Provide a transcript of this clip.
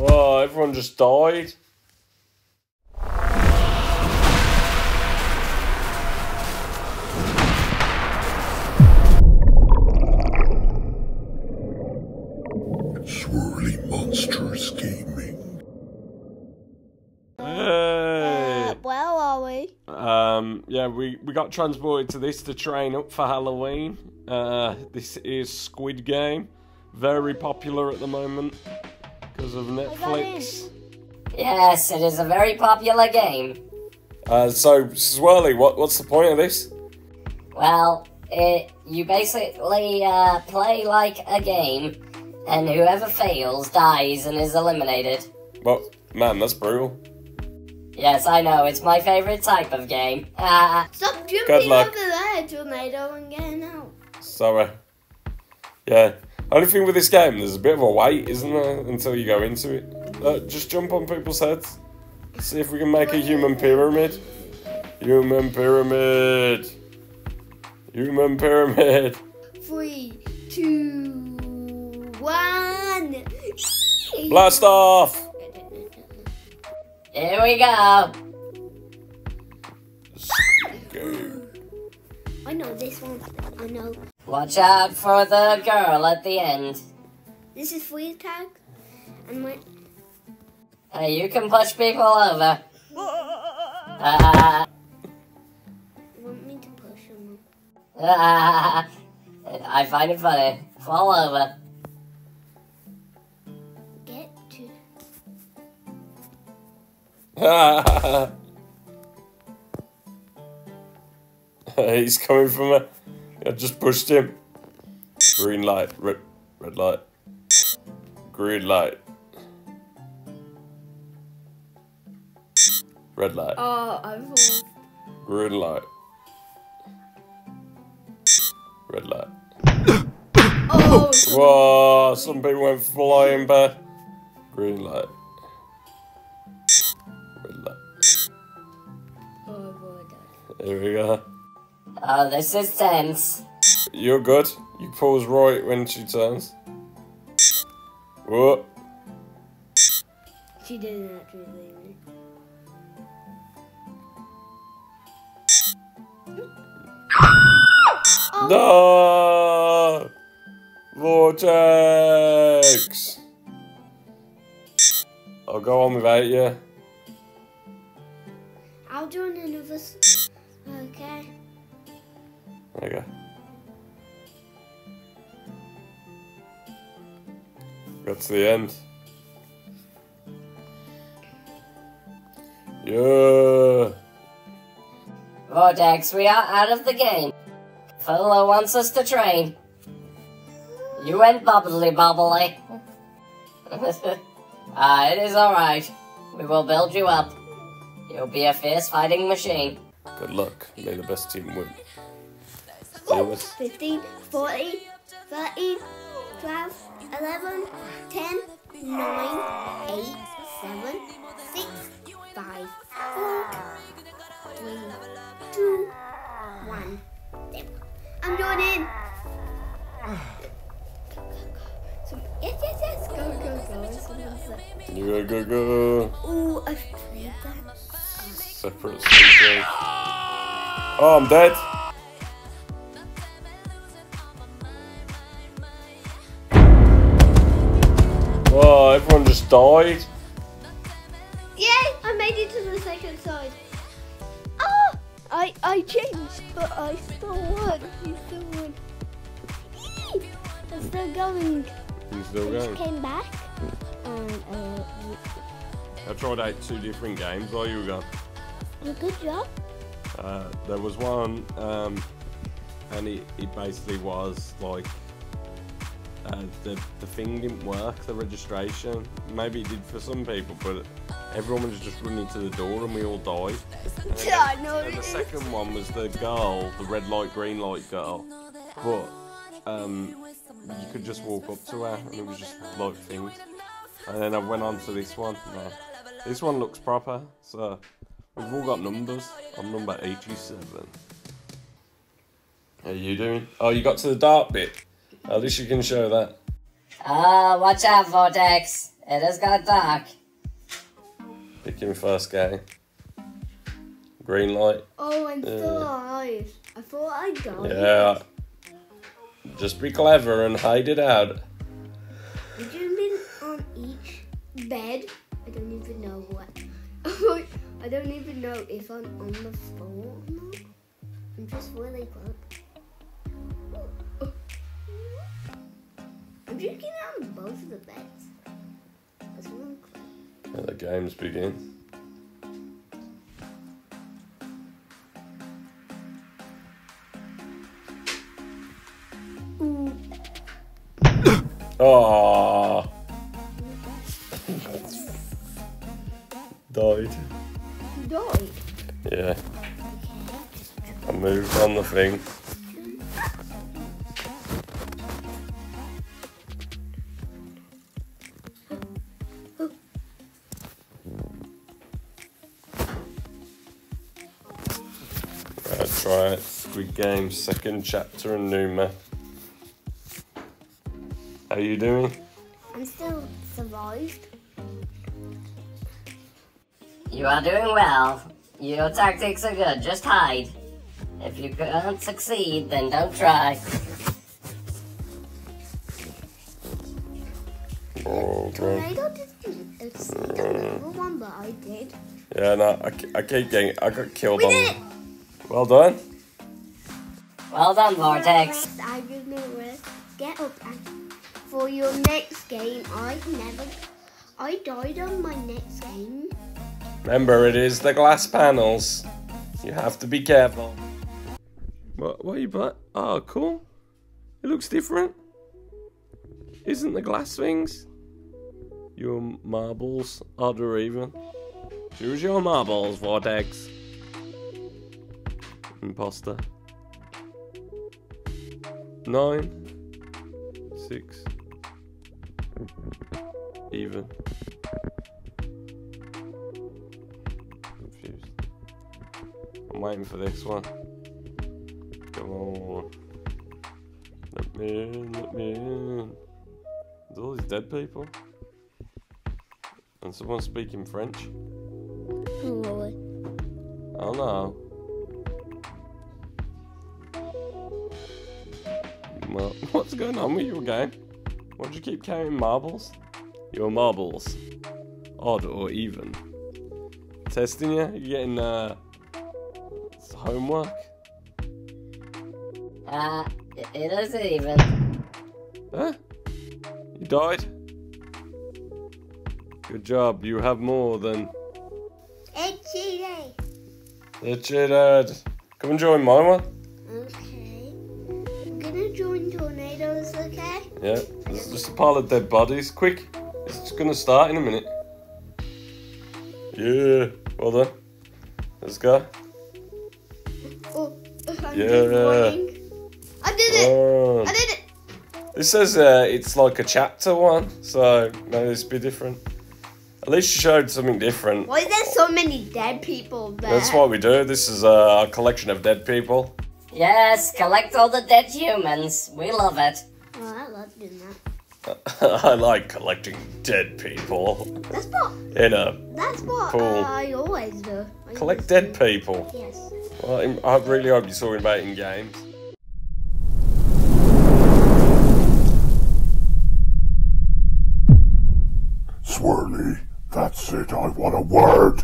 Oh, everyone just died. Swirly Monsters Gaming. Hey. Uh, where are we? Um, yeah, we, we got transported to this to train up for Halloween. Uh, this is Squid Game. Very popular at the moment because of Netflix. Yes, it is a very popular game. Uh, so, Swirly, what, what's the point of this? Well, it, you basically uh, play like a game, and whoever fails dies and is eliminated. Well, man, that's brutal. Yes, I know, it's my favorite type of game. Uh, Stop jumping Good luck. over there, tornado, and getting out. Sorry. Yeah. Only thing with this game, there's a bit of a wait, isn't there, until you go into it. Uh, just jump on people's heads. See if we can make a human pyramid. Human pyramid. Human pyramid. Three, two, one. Blast off! here we go. I know this one. I know. Watch out for the girl at the end. This is free tag. And my Hey, you can push people over. Uh, you want me to push him? I find it funny. Fall over. Get to. He's coming from a. I just pushed him. Green light, red, red light, green light, red light, Oh, I was. green light, red light. Oh, Whoa! Some people went flying back. Green light, red light. oh, boy, Here we go. Oh, this is tense. You're good. You pause right when she turns. What? She didn't actually leave me. No! Vortex! I'll go on without you. I'll join another. There you go. Got to the end. Yeah. Vortex, we are out of the game. Fuller wants us to train. You went bubbly bubbly. Ah, it is alright. We will build you up. You'll be a fierce fighting machine. Good luck. May the best team win. Oh, Lewis. 15, 14, 13, 12, 11, 10, 9, 8, 7, 6, 5, 4, 3, 2, 1. There. I'm. So, yes, yes, yes. Go, go, go. Go, go, go. I've played that. Separate. Oh, I'm dead. Just died. Yay! I made it to the second side. Oh! I I changed, but I still won. You still won. Eee! I'm still going. You still I going? just came back. And uh, I tried out two different games while you were gone. good job. Uh, there was one, um, and it, it basically was like uh, the the thing didn't work, the registration. Maybe it did for some people, but everyone was just running to the door and we all died. And then- Yeah, I know and the second one was the girl, the red light, green light girl, but um, you could just walk up to her and it was just like things. And then I went on to this one. No. This one looks proper, so we've all got numbers. I'm number 87. How you doing? Oh, you got to the dark bit. At least you can show that. Ah, watch out, Vortex. It has got dark. Picking first game. Green light. Oh, I'm still Uh. alive. I thought I died. Yeah. Just be clever and hide it out. Would you been on each bed? I don't even know what. I don't even know if I'm on the floor or not. I'm just really close. I'm just getting on both of the beds. That's what I'm close. The games begin. Oh. Died. You died. Yeah. I moved on the thing. Right, try it. Squid Game, second chapter and Numa. How are you doing? I'm still survived. You are doing well. Your tactics are good. Just hide. If you can't succeed, then don't try. Oh, bro. Tornado didn't exceed the mm. level one, but I did. Yeah, no, I, ke- I keep getting. I got killed We on. Did it! Well done. Well done, Vortex. I did not. Get up and for your next game, I never. I died on my next game. Remember, it is the glass panels. You have to be careful. What? What are you but? Oh, cool. It looks different. Isn't the glass things? Your marbles, are or even. Choose your marbles, Vortex. Imposter. Nine. Six. Even. Confused. I'm waiting for this one. Come on. Let me in, let me in. There's all these dead people. And someone speaking French. Oh no. Well, what's going on with your game? Why do you keep carrying marbles? Your marbles. Odd or even. Testing you? You getting uh it's homework? Uh, it- it isn't even. Huh? You died? Good job, you have more than It's cheating. the cheated. Come and join my one. Okay. Yeah, there's just a pile of dead bodies. Quick, it's gonna start in a minute. Yeah, well done. Let's go. Oh, I'm Yeah. I did it! Oh. I did it! This says uh, it's like a chapter one, so maybe this be different. At least you showed something different. Why is there so many dead people there? That's what we do. This is uh, a collection of dead people. Yes, collect all the dead humans. We love it. Oh, I love doing that. I like collecting dead people That's what. in a That's what Cool. uh, I always do. I collect always dead do. people. Yes. Well, I'm- really hope you're talking about in games. Swirly, that's it. I want a word.